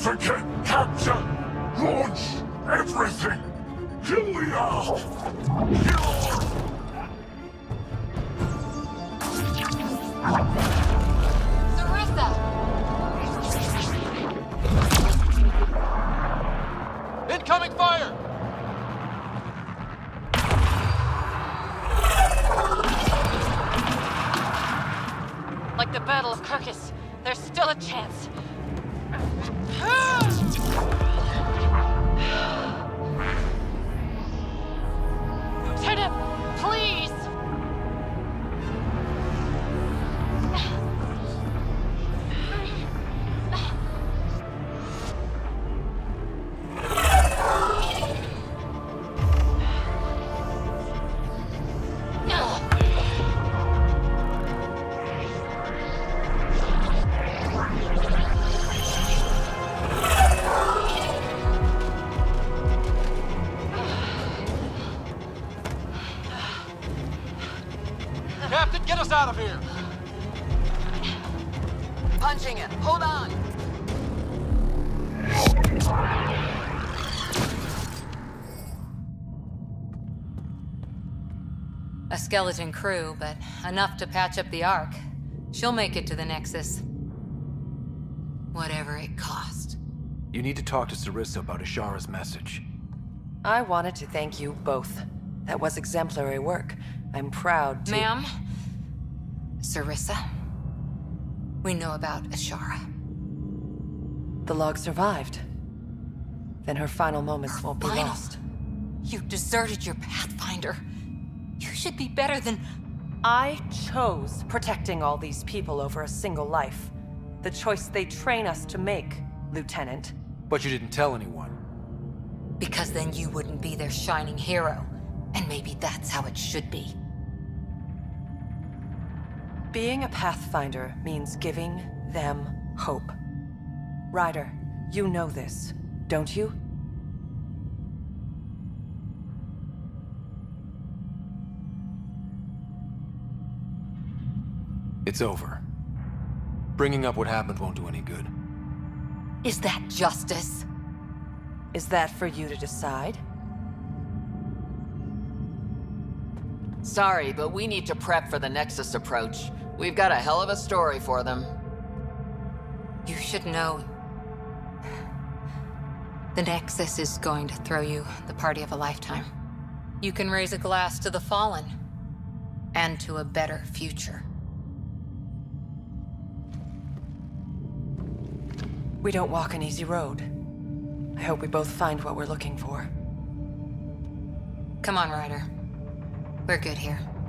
Forget capture! Launch everything! Hilliard! Hilliard! Sarissa! Incoming fire! Like the Battle of Kirkus, there's still a chance. Captain, get us out of here! Punching it. Hold on. A skeleton crew, but enough to patch up the Ark. She'll make it to the Nexus. Whatever it cost. You need to talk to Sarissa about Ashara's message. I wanted to thank you both. That was exemplary work. I'm proud to- Ma'am? Sarissa? We know about Ashara. The log survived. Then her final moments won't be final- lost. You deserted your Pathfinder. You should be better than. I chose protecting all these people over a single life. The choice they train us to make, Lieutenant. But you didn't tell anyone. Because then you wouldn't be their shining hero. And maybe that's how it should be. Being a Pathfinder means giving them hope. Ryder, you know this, don't you? It's over. Bringing up what happened won't do any good. Is that justice? Is that for you to decide? Sorry, but we need to prep for the Nexus approach. We've got a hell of a story for them. You should know. The Nexus is going to throw you the party of a lifetime. You can raise a glass to the fallen. And to a better future. We don't walk an easy road. I hope we both find what we're looking for. Come on, Ryder. We're good here.